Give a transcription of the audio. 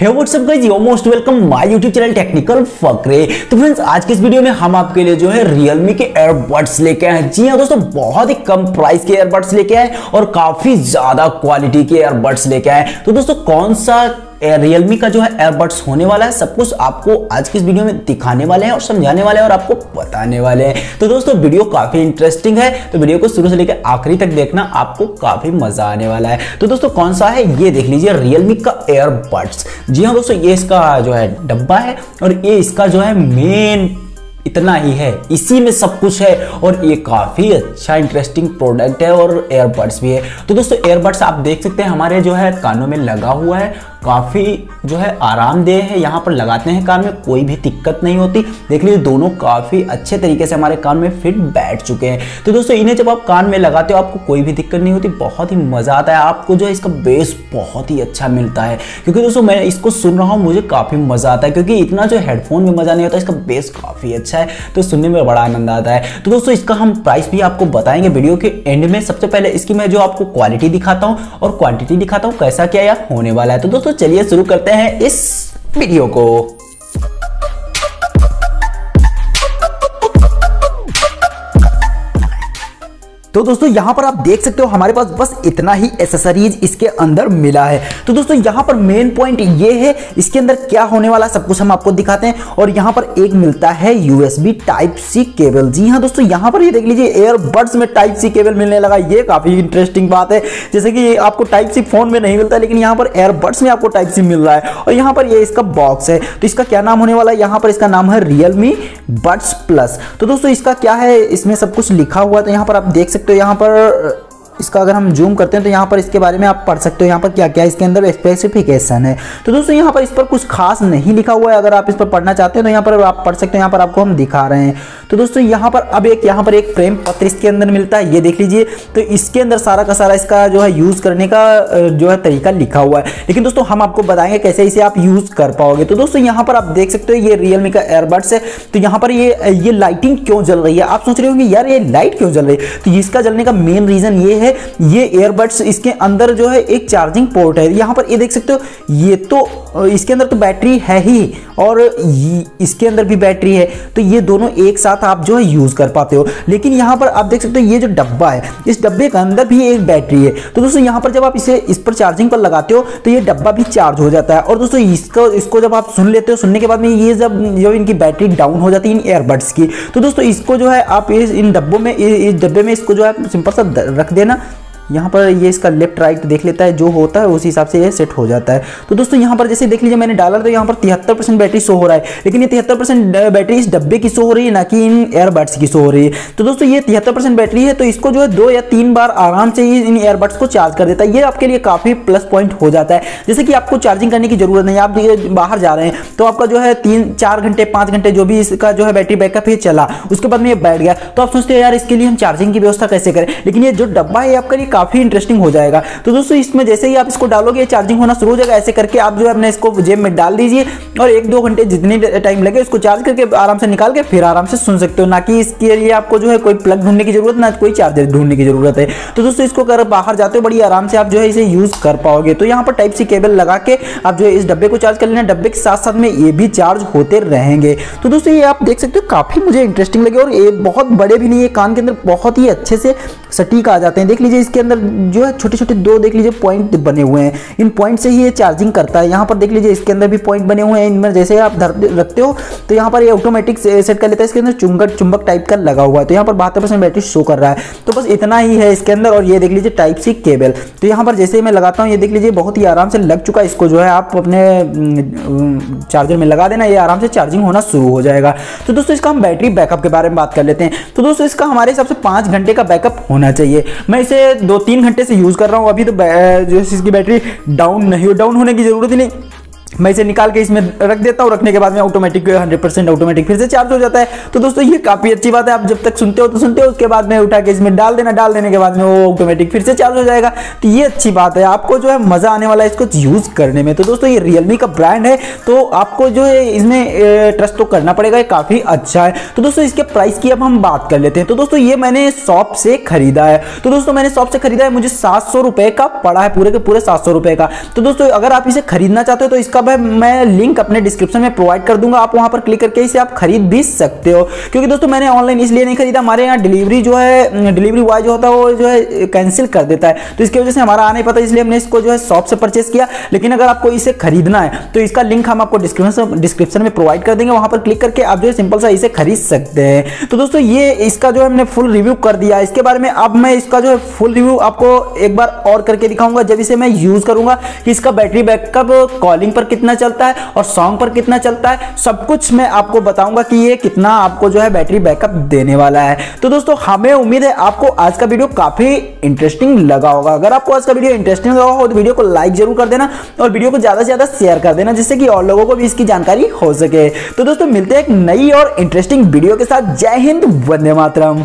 Hey WhatsApp guys you most welcome my YouTube channel technical Phakare तो friends आज के इस वीडियो में हम आपके लिए जो है रियलमी के एयरबड्स लेके आए हैं। जी हाँ दोस्तों, बहुत ही कम प्राइस के एयरबड्स लेके आए और काफ़ी ज़्यादा क्वालिटी के एयरबड्स लेके आए तो दोस्तों, कौन सा रियलमी का जो है एयरबड्स होने वाला है, सब कुछ आपको आज की इस वीडियो में दिखाने वाले हैं और समझाने वाले हैं और आपको बताने वाले हैं। तो दोस्तों वीडियो काफ़ी इंटरेस्टिंग है तो वीडियो को शुरू से लेकर आखिरी तक देखना आपको काफ़ी मज़ा आने वाला है। तो दोस्तों, कौन सा है? ये देख लीजिए रियलमी का एयरबड्स जी हाँ दोस्तों, ये इसका जो है डब्बा है और ये इसका जो है मेन इतना ही है। इसी में सब कुछ है और ये काफ़ी अच्छा इंटरेस्टिंग प्रोडक्ट है और एयरबड्स भी है। तो दोस्तों एयरबड्स आप देख सकते हैं, हमारे जो है कानों में लगा हुआ है। काफ़ी जो है आरामदेह है, यहाँ पर लगाते हैं कान में, कोई भी दिक्कत नहीं होती। देख लीजिए, दोनों काफ़ी अच्छे तरीके से हमारे कान में फिट बैठ चुके हैं। तो दोस्तों, इन्हें जब आप कान में लगाते हो, आपको कोई भी दिक्कत नहीं होती, बहुत ही मज़ा आता है। आपको जो है इसका बेस बहुत ही अच्छा मिलता है। क्योंकि दोस्तों, मैं इसको सुन रहा हूँ, मुझे काफ़ी मज़ा आता है, क्योंकि इतना जो हेडफोन में मज़ा नहीं होता, इसका बेस काफ़ी अच्छा है तो सुनने में बड़ा आनंद आता है। तो दोस्तों, इसका हम प्राइस भी आपको बताएँगे वीडियो के एंड में। सबसे पहले इसकी मैं जो आपको क्वालिटी दिखाता हूँ और क्वांटिटी दिखाता हूँ, कैसा क्या यार होने वाला है। तो दोस्तों, चलिए शुरू करते हैं इस वीडियो को। तो दोस्तों, यहाँ पर आप देख सकते हो, हमारे पास बस इतना ही एसेसरीज इसके अंदर मिला है। तो दोस्तों, यहाँ पर मेन पॉइंट ये है, इसके अंदर क्या होने वाला सब कुछ हम आपको दिखाते हैं। और यहाँ पर एक मिलता है यूएसबी टाइप सी केबल जी हाँ दोस्तों, यहाँ पर ये देख लीजिए एयरबड्स में टाइप सी केबल मिलने लगा। ये काफ़ी इंटरेस्टिंग बात है। जैसे कि आपको टाइप सी फ़ोन में नहीं मिलता, लेकिन यहाँ पर एयरबड्स में आपको टाइप सी मिल रहा है। और यहाँ पर ये इसका बॉक्स है। तो इसका क्या नाम होने वाला है? यहाँ पर इसका नाम है रियलमी बड्स प्लस तो दोस्तों, इसका क्या है? इसमें सब कुछ लिखा हुआ तो यहाँ पर आप देख सकते सकते हो यहाँ पर, इसका अगर हम जूम करते हैं तो यहाँ पर इसके बारे में आप पढ़ सकते हो यहाँ पर क्या क्या इसके अंदर स्पेसिफिकेशन है। तो दोस्तों यहाँ पर इस पर कुछ खास नहीं लिखा हुआ है। अगर आप इस पर पढ़ना चाहते हैं तो यहाँ पर आप पढ़ सकते हो। यहाँ पर आपको हम दिखा रहे हैं। तो दोस्तों, यहाँ पर अब एक, यहाँ पर एक फ्रेम पत्र इसके अंदर मिलता है। ये देख लीजिए तो इसके अंदर सारा का सारा इसका जो है यूज़ करने का जो है तरीका लिखा हुआ है। लेकिन दोस्तों, हम आपको बताएँगे कैसे इसे आप यूज़ कर पाओगे। तो दोस्तों, यहाँ पर आप देख सकते हो, ये रियलमी का एयरबड्स है। तो यहाँ पर ये ये लाइटिंग क्यों जल रही है? आप सोच रहे होंगे, यार, ये लाइट क्यों जल रही है? तो इसका जलने का मेन रीज़न ये है, ये एयरबड्स इसके अंदर जो है एक चार्जिंग पोर्ट है। यहाँ पर ये देख सकते हो, ये तो इसके अंदर तो बैटरी है ही, और इसके अंदर भी बैटरी है। तो ये दोनों एक साथ आप जो है यूज़ कर पाते हो। लेकिन यहाँ पर आप देख सकते हो, ये जो डब्बा है, इस डब्बे के अंदर भी एक बैटरी है। तो दोस्तों, यहाँ पर जब आप इसे, इस पर चार्जिंग पर लगाते हो तो ये डब्बा भी चार्ज हो जाता है। और दोस्तों, इसको इसको जब आप सुन लेते हो, सुनने के बाद में ये जब जब इनकी बैटरी डाउन हो जाती है इन एयरबड्स की तो दोस्तों, इसको जो है आप इस, इन डब्बों में इस डब्बे में इसको जो है सिंपल सा रख देना। यहाँ पर ये इसका लेफ़्ट राइट देख लेता है, जो होता है उसी हिसाब से ये सेट हो जाता है। तो दोस्तों, यहाँ पर जैसे देख लीजिए, मैंने डाला तो यहाँ पर तिहत्तर परसेंट बैटरी शो हो रहा है, लेकिन ये तिहत्तर परसेंट बैटरी इस डब्बे की शो हो रही है, ना कि इन एयरबड्स की शो हो रही है। तो दोस्तों, ये तिहत्तर परसेंट बैटरी है तो इसको जो है दो या तीन बार आराम से ही इन एयरबड्स को चार्ज कर देता है। ये आपके लिए काफ़ी प्लस पॉइंट हो जाता है। जैसे कि आपको चार्जिंग करने की ज़रूरत नहीं, आप बाहर जा रहे हैं तो आपका जो है तीन, चार घंटे, पाँच घंटे जो भी इसका जो है बैटरी बैकअप है चला। उसके बाद में ये बैठ गया। तो आप सोचते हैं, यार, इसके लिए हम चार्जिंग की व्यवस्था कैसे करें? लेकिन ये जो डब्बा है आपके काफ़ी इंटरेस्टिंग हो जाएगा। तो दोस्तों, इसमें जैसे ही आप इसको डालोगे चार्जिंग होना शुरू हो जाएगा। ऐसे करके आप जो है अपने इसको जेब में डाल दीजिए और एक दो घंटे जितनी टाइम लगे, उसको चार्ज करके आराम से निकाल के फिर आराम से सुन सकते हो। ना कि इसके लिए आपको जो है कोई प्लग ढूँढने की ज़रूरत, ना कोई चार्जर ढूँढने की ज़रूरत है। तो दोस्तों, इसको कर बाहर जाते हो, बड़ी आराम से आप जो है इसे यूज़ कर पाओगे। तो यहाँ पर टाइप सी केबल लगा के आप जो है इस डब्बे को चार्ज कर लेना। डब्बे के साथ साथ में ये भी चार्ज होते रहेंगे। तो दोस्तों, ये आप देख सकते हो, काफ़ी मुझे इंटरेस्टिंग लगे और ये बहुत बड़े भी नहीं है कान के अंदर बहुत ही अच्छे से सटीक आ जाते हैं। देख लीजिए, इसके अंदर जो है छोटे छोटे दो देख लीजिए पॉइंट बने हुए हैं। इन पॉइंट से ही ये चार्जिंग करता है। यहाँ पर देख लीजिए इसके अंदर भी पॉइंट बने हुए हैं। इनमें जैसे आप रखते हो तो यहाँ पर ये ऑटोमेटिक सेट कर लेता है। इसके अंदर चुंबक चुंबक टाइप का लगा हुआ है। तो यहाँ पर बहत्तर बैटरी शो कर रहा है। तो बस इतना ही है इसके अंदर। और ये देख लीजिए टाइप सी केबल तो यहाँ पर जैसे ही मैं लगाता हूँ, ये देख लीजिए बहुत ही आराम से लग चुका है। इसको जो है आप अपने चार्जर में लगा देना। ये आराम से चार्जिंग होना शुरू हो जाएगा। तो दोस्तों, इसका हम बैटरी बैकअप के बारे में बात कर लेते हैं। तो दोस्तों, इसका हमारे हिसाब से पाँच घंटे का बैकअप होना चाहिए। मैं इसे दो तीन घंटे से यूज़ कर रहा हूँ। अभी तो जो इसकी बैटरी डाउन नहीं हो डाउन होने की ज़रूरत ही नहीं। मैं इसे निकाल के इसमें रख देता हूँ, रखने के बाद में ऑटोमेटिक हंड्रेड परसेंट ऑटोमेटिक फिर से चार्ज हो जाता है। तो दोस्तों, ये काफ़ी अच्छी बात है, आप जब तक सुनते हो तो सुनते हो, उसके बाद में उठा के इसमें डाल देना, डाल देने के बाद में वो ऑटोमेटिक फिर से चार्ज हो जाएगा। तो ये अच्छी बात है, आपको जो है मज़ा आने वाला है इसको यूज़ करने में। तो दोस्तों, ये रियलमी का ब्रांड है तो आपको जो है इसमें ट्रस्ट तो करना पड़ेगा, ये काफ़ी अच्छा है। तो दोस्तों, इसके प्राइस की अब हम बात कर लेते हैं। तो दोस्तों, ये मैंने शॉप से खरीदा है। तो दोस्तों, मैंने शॉप से खरीदा है, मुझे सात सौ का पड़ा है, पूरे के पूरे सात सौ का। तो दोस्तों, अगर आप इसे खरीदना चाहते हो तो इसका सब है, मैं लिंक अपने डिस्क्रिप्शन में प्रोवाइड कर दूँगा, आप वहाँ पर क्लिक करके इसे आप खरीद भी सकते हो। क्योंकि दोस्तों, मैंने ऑनलाइन इसलिए नहीं खरीदा, हमारे यहाँ डिलीवरी जो है डिलीवरी बॉय जो होता है, वो जो है कैंसिल कर देता है। तो इसकी वजह से हमारा आ नहीं पता, इसलिए हमने इसको जो है शॉप से परचेस किया। लेकिन अगर आपको इसे खरीदना है तो इसका लिंक हम आपको डिस्क्रिप्शन में प्रोवाइड कर देंगे। वहाँ पर क्लिक करके आप जो है सिंपल सा इसे खरीद सकते हैं। तो दोस्तों, ये इसका जो हमने फुल रिव्यू कर दिया। इसके बारे में अब मैं इसका जो है फुल रिव्यू आपको एक बार और करके दिखाऊँगा। जब इसे मैं यूज़ करूँगा, कि इसका बैटरी बैकअप कॉलिंग पर कितना चलता है और सॉन्ग पर कितना चलता है, सब कुछ मैं आपको बताऊँगा कि ये कितना आपको जो है बैटरी बैकअप देने वाला है। तो दोस्तों, हमें उम्मीद है आपको आज का वीडियो काफ़ी इंटरेस्टिंग लगा होगा। अगर आपको आज का वीडियो इंटरेस्टिंग लगा हो तो वीडियो को लाइक ज़रूर कर देना और वीडियो को ज़्यादा से ज़्यादा शेयर कर देना, जिससे कि और लोगों को भी इसकी जानकारी हो सके। तो दोस्तों, मिलते हैं एक नई और इंटरेस्टिंग वीडियो के साथ। जय हिंद, वंदे मातरम।